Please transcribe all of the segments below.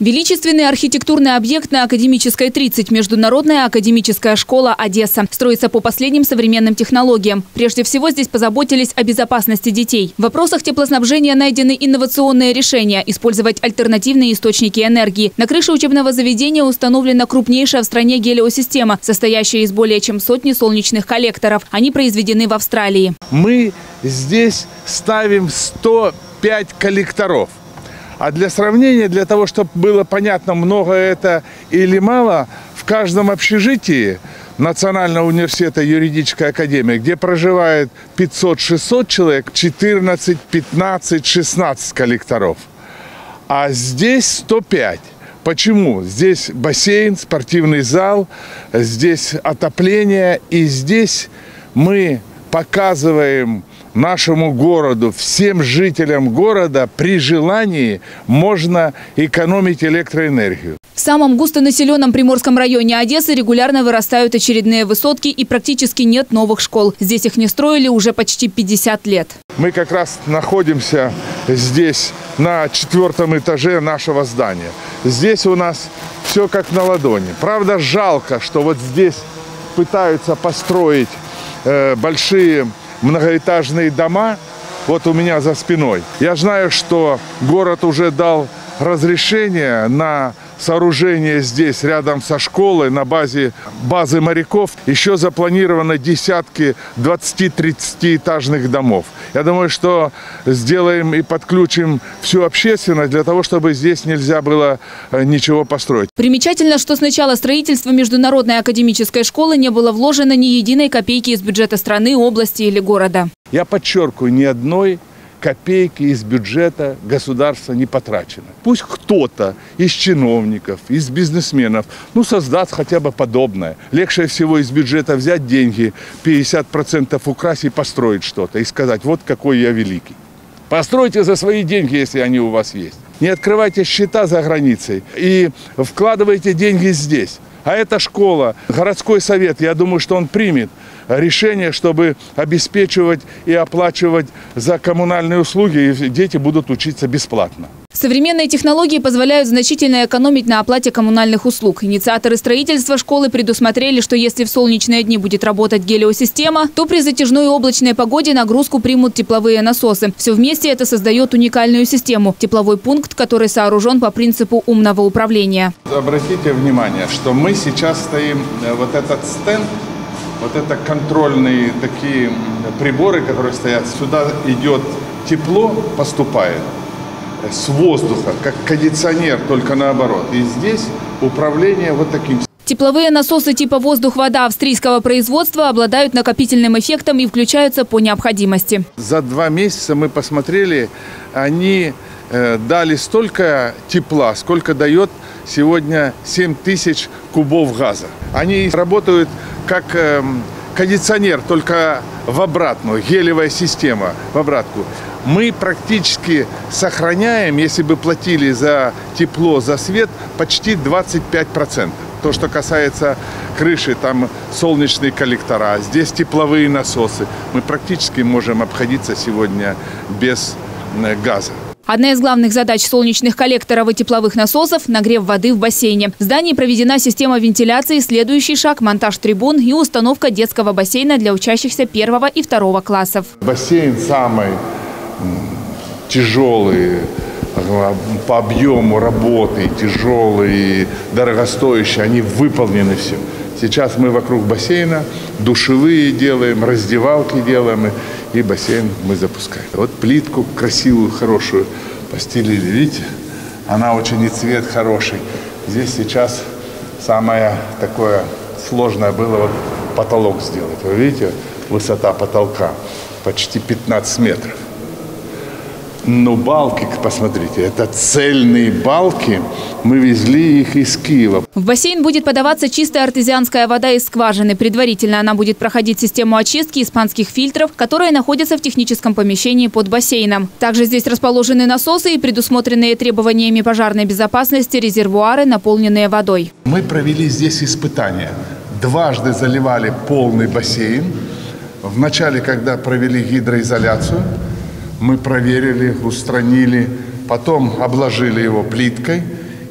Величественный архитектурный объект на Академической 30 – Международная академическая школа «Одесса». Строится по последним современным технологиям. Прежде всего здесь позаботились о безопасности детей. В вопросах теплоснабжения найдены инновационные решения – использовать альтернативные источники энергии. На крыше учебного заведения установлена крупнейшая в стране гелиосистема, состоящая из более чем сотни солнечных коллекторов. Они произведены в Австралии. Мы здесь ставим 105 коллекторов. А для сравнения, для того, чтобы было понятно, много это или мало, в каждом общежитии Национального университета юридической академии, где проживает 500-600 человек, 14, 15, 16 коллекторов. А здесь 105. Почему? Здесь бассейн, спортивный зал, здесь отопление, и здесь мы показываем нашему городу, всем жителям города при желании можно экономить электроэнергию. В самом густонаселенном Приморском районе Одессы регулярно вырастают очередные высотки и практически нет новых школ. Здесь их не строили уже почти 50 лет. Мы как раз находимся здесь на четвертом этаже нашего здания. Здесь у нас все как на ладони. Правда, жалко, что вот здесь пытаются построить э, большие многоэтажные дома, вот у меня за спиной. Я знаю, что город уже дал разрешение на сооружение здесь, рядом со школой, на базе базы моряков, еще запланировано десятки 20-30 этажных домов. Я думаю, что сделаем и подключим всю общественность для того, чтобы здесь нельзя было э, ничего построить. Примечательно, что с начала строительства Международной академической школы не было вложено ни единой копейки из бюджета страны, области или города. Я подчеркиваю, ни одной копейки из бюджета государства не потрачено. Пусть кто-то из чиновников, из бизнесменов, ну, создаст хотя бы подобное. Легче всего из бюджета взять деньги, 50% украсть и построить что-то. И сказать, вот какой я великий. Постройте за свои деньги, если они у вас есть. Не открывайте счета за границей и вкладывайте деньги здесь. А эта школа, городской совет, я думаю, что он примет решение, чтобы обеспечивать и оплачивать за коммунальные услуги, и дети будут учиться бесплатно. Современные технологии позволяют значительно экономить на оплате коммунальных услуг. Инициаторы строительства школы предусмотрели, что если в солнечные дни будет работать гелиосистема, то при затяжной облачной погоде нагрузку примут тепловые насосы. Все вместе это создает уникальную систему – тепловой пункт, который сооружен по принципу умного управления. Обратите внимание, что мы сейчас стоим, э, вот этот стенд, вот это контрольные такие приборы, которые стоят, сюда идет тепло, поступает с воздуха, как кондиционер, только наоборот. И здесь управление вот таким Тепловые насосы типа воздух-вода австрийского производства обладают накопительным эффектом и включаются по необходимости. За два месяца мы посмотрели, они э, дали столько тепла, сколько дает сегодня 7 тысяч кубов газа. Они работают как э, кондиционер, только в обратную, гелевая система в обратку. Мы практически сохраняем, если бы платили за тепло, за свет, почти 25%. То, что касается крыши, там солнечные коллектора, здесь тепловые насосы. Мы практически можем обходиться сегодня без э, газа. Одна из главных задач солнечных коллекторов и тепловых насосов – нагрев воды в бассейне. В здании проведена система вентиляции, следующий шаг – монтаж трибун и установка детского бассейна для учащихся первого и второго классов. Бассейн самый тяжелый по объему работы, тяжелый, дорогостоящий, они выполнены все. Сейчас мы вокруг бассейна душевые делаем, раздевалки делаем, и бассейн мы запускаем. Вот плитку красивую, хорошую постелили, видите? Она очень и цвет хороший. Здесь сейчас самое такое сложное было вот потолок сделать. Вы видите, высота потолка почти 15 метров. Но балки, посмотрите, это цельные балки. Мы везли их из Киева. В бассейн будет подаваться чистая артезианская вода из скважины. Предварительно она будет проходить систему очистки испанских фильтров, которые находятся в техническом помещении под бассейном. Также здесь расположены насосы и предусмотренные требованиями пожарной безопасности резервуары, наполненные водой. Мы провели здесь испытания. Дважды заливали полный бассейн. В начале, когда провели гидроизоляцию, мы проверили, устранили, потом обложили его плиткой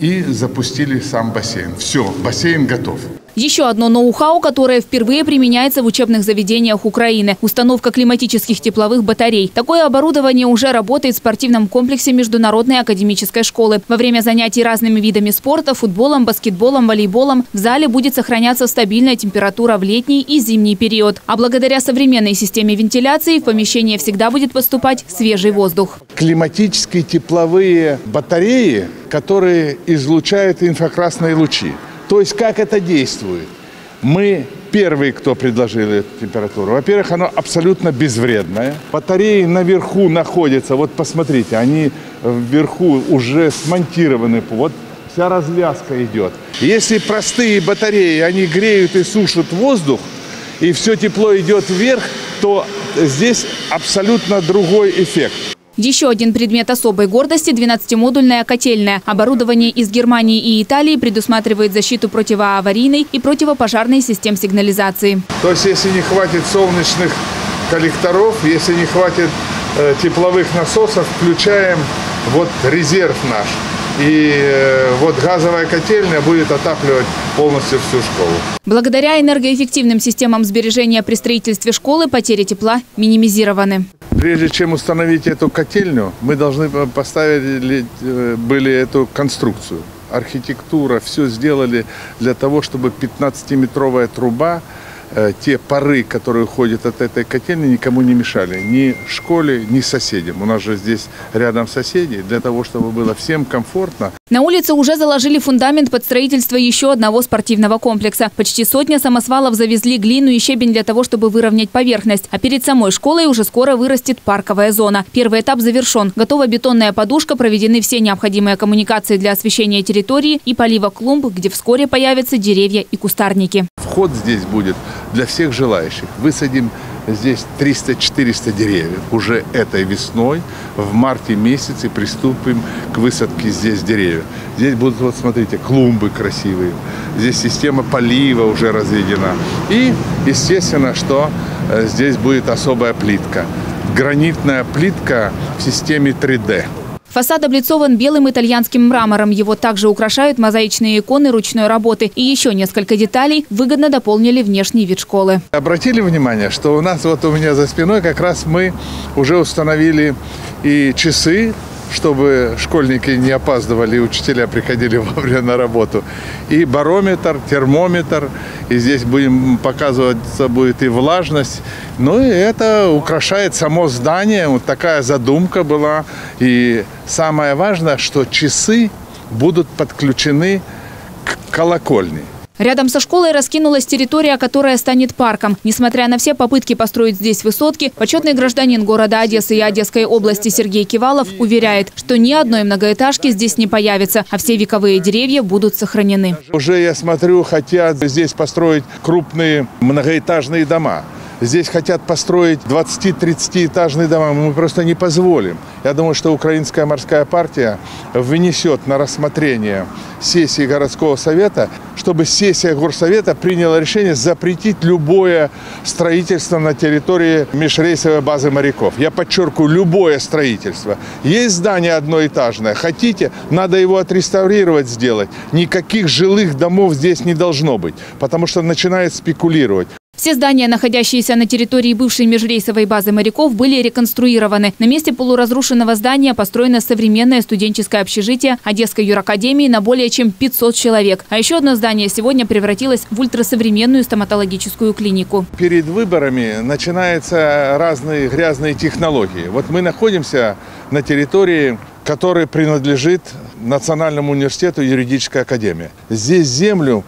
и запустили сам бассейн. Все, бассейн готов. Еще одно ноу-хау, которое впервые применяется в учебных заведениях Украины – установка климатических тепловых батарей. Такое оборудование уже работает в спортивном комплексе Международной академической школы. Во время занятий разными видами спорта – футболом, баскетболом, волейболом – в зале будет сохраняться стабильная температура в летний и зимний период. А благодаря современной системе вентиляции в помещение всегда будет поступать свежий воздух. Климатические тепловые батареи, которые излучают инфракрасные лучи. То есть как это действует? Мы первые, кто предложили эту температуру. Во-первых, она абсолютно безвредная. Батареи наверху находятся, вот посмотрите, они вверху уже смонтированы. Вот вся развязка идет. Если простые батареи, они греют и сушат воздух, и все тепло идет вверх, то здесь абсолютно другой эффект. Еще один предмет особой гордости – 12-модульная котельная. Оборудование из Германии и Италии предусматривает защиту противоаварийной и противопожарной систем сигнализации. То есть, если не хватит солнечных коллекторов, если не хватит э, тепловых насосов, включаем вот резерв наш. И э, вот газовая котельная будет отапливать полностью всю школу. Благодаря энергоэффективным системам сбережения при строительстве школы потери тепла минимизированы. Прежде чем установить эту котельню, мы должны поставить э, были эту конструкцию. Архитектура, все сделали для того, чтобы 15-метровая труба те пары, которые уходят от этой котельни, никому не мешали. Ни школе, ни соседям. У нас же здесь рядом соседи, для того, чтобы было всем комфортно. На улице уже заложили фундамент под строительство еще одного спортивного комплекса. Почти сотня самосвалов завезли глину и щебень для того, чтобы выровнять поверхность. А перед самой школой уже скоро вырастет парковая зона. Первый этап завершен. Готова бетонная подушка, проведены все необходимые коммуникации для освещения территории и полива клумб, где вскоре появятся деревья и кустарники. Вход здесь будет для всех желающих. Высадим здесь 300-400 деревьев уже этой весной, в марте месяце приступим к высадке здесь деревьев. Здесь будут, вот смотрите, клумбы красивые, здесь система полива уже разведена. И, естественно, что э, здесь будет особая плитка. Гранитная плитка в системе 3D. Фасад облицован белым итальянским мрамором. Его также украшают мозаичные иконы ручной работы. И еще несколько деталей выгодно дополнили внешний вид школы. Обратили внимание, что у нас вот у меня за спиной как раз мы уже установили и часы чтобы школьники не опаздывали, и учителя приходили вовремя на работу. И барометр, термометр, и здесь будем показываться будет и влажность. Ну и это украшает само здание, вот такая задумка была. И самое важное, что часы будут подключены к колокольне. Рядом со школой раскинулась территория, которая станет парком. Несмотря на все попытки построить здесь высотки, почетный гражданин города Одессы и Одесской области Сергей Кивалов уверяет, что ни одной многоэтажки здесь не появится, а все вековые деревья будут сохранены. Уже, я смотрю, хотят здесь построить крупные многоэтажные дома. Здесь хотят построить 20-30 этажные дома. Мы просто не позволим. Я думаю, что Украинская морская партия внесет на рассмотрение сессии городского совета, чтобы сессия горсовета приняла решение запретить любое строительство на территории межрейсовой базы моряков. Я подчеркиваю, любое строительство. Есть здание одноэтажное, хотите, надо его отреставрировать, сделать. Никаких жилых домов здесь не должно быть, потому что начинает спекулировать. Все здания, находящиеся на территории бывшей межрейсовой базы моряков, были реконструированы. На месте полуразрушенного здания построено современное студенческое общежитие Одесской юракадемии на более чем 500 человек. А еще одно здание сегодня превратилось в ультрасовременную стоматологическую клинику. Перед выборами начинаются разные грязные технологии. Вот мы находимся на территории который принадлежит Национальному университету юридической академии. Здесь землю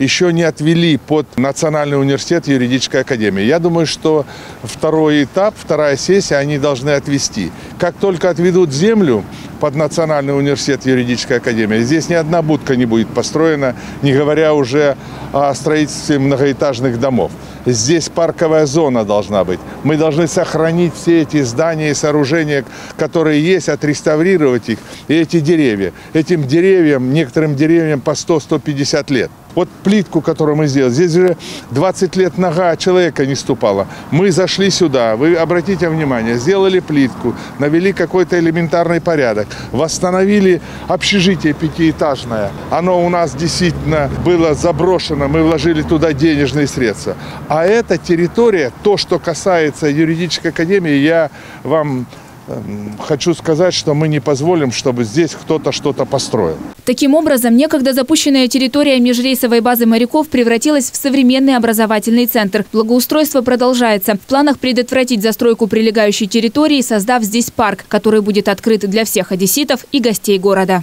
еще не отвели под Национальный университет юридической академии. Я думаю, что второй этап, вторая сессия они должны отвести. Как только отведут землю под Национальный университет юридической академии, здесь ни одна будка не будет построена, не говоря уже о строительстве многоэтажных домов. Здесь парковая зона должна быть. Мы должны сохранить все эти здания и сооружения, которые есть, отреставрировать их. И эти деревья. Этим деревьям, некоторым деревьям по 100-150 лет. Вот плитку, которую мы сделали, здесь уже 20 лет нога человека не ступала. Мы зашли сюда, вы обратите внимание, сделали плитку, навели какой-то элементарный порядок. восстановили общежитие пятиэтажное. Оно у нас действительно было заброшено, мы вложили туда денежные средства. А эта территория, то, что касается юридической академии, я вам хочу сказать, что мы не позволим, чтобы здесь кто-то что-то построил. Таким образом, некогда запущенная территория межрейсовой базы моряков превратилась в современный образовательный центр. Благоустройство продолжается. В планах предотвратить застройку прилегающей территории, создав здесь парк, который будет открыт для всех одесситов и гостей города.